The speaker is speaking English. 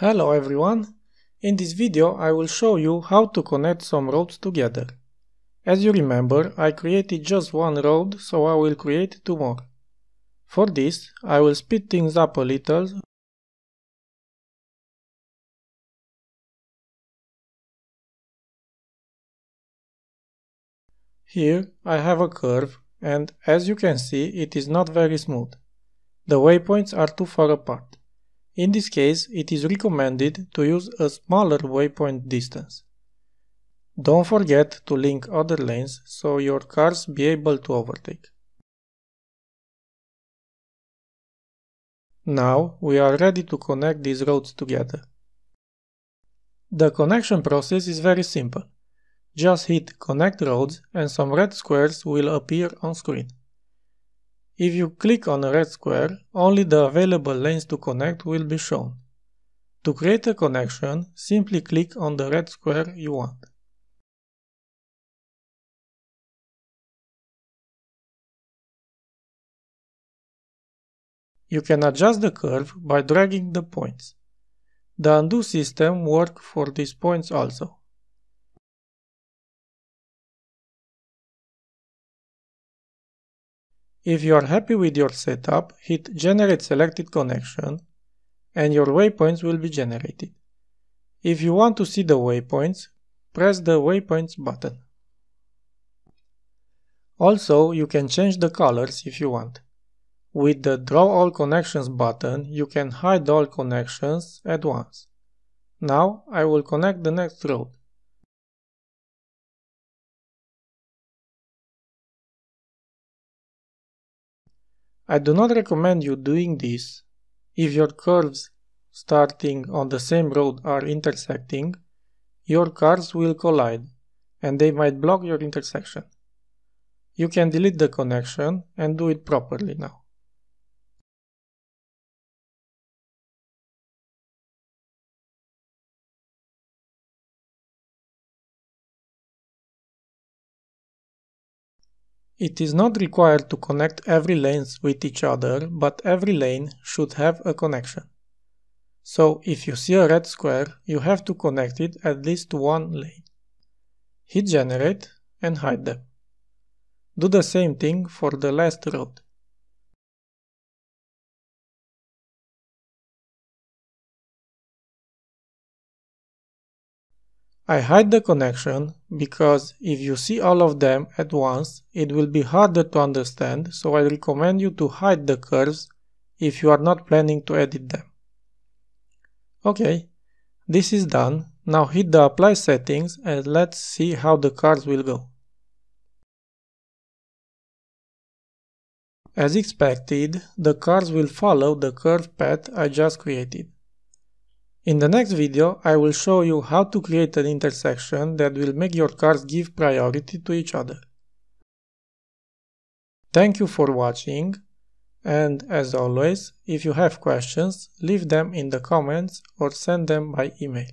Hello everyone! In this video I will show you how to connect some roads together. As you remember, I created just one road, so I will create two more. For this, I will speed things up a little Here I have a curve and as you can see it is not very smooth. The waypoints are too far apart. In this case it is recommended to use a smaller waypoint distance. Don't forget to link other lanes so your cars be able to overtake. Now we are ready to connect these roads together. The connection process is very simple. Just hit connect roads and some red squares will appear on screen. If you click on a red square, only the available lanes to connect will be shown. To create a connection, simply click on the red square you want. You can adjust the curve by dragging the points. The undo system works for these points also. If you are happy with your setup, hit Generate Selected Connection and your waypoints will be generated. If you want to see the waypoints, press the Waypoints button. Also, you can change the colors if you want. With the Draw All Connections button, you can hide all connections at once. Now I will connect the next road. I do not recommend you doing this if your curves starting on the same road are intersecting, your cars will collide and they might block your intersection. You can delete the connection and do it properly now. It is not required to connect every lanes with each other, but every lane should have a connection. So if you see a red square, you have to connect it at least to one lane. Hit generate and hide them. Do the same thing for the last road. I hide the connection because if you see all of them at once, it will be harder to understand, so I recommend you to hide the curves if you are not planning to edit them. Okay, this is done. Now hit the apply settings and let's see how the cars will go. As expected, the cars will follow the curve path I just created. In the next video, I will show you how to create an intersection that will make your cars give priority to each other. Thank you for watching and as always, if you have questions, leave them in the comments or send them by email.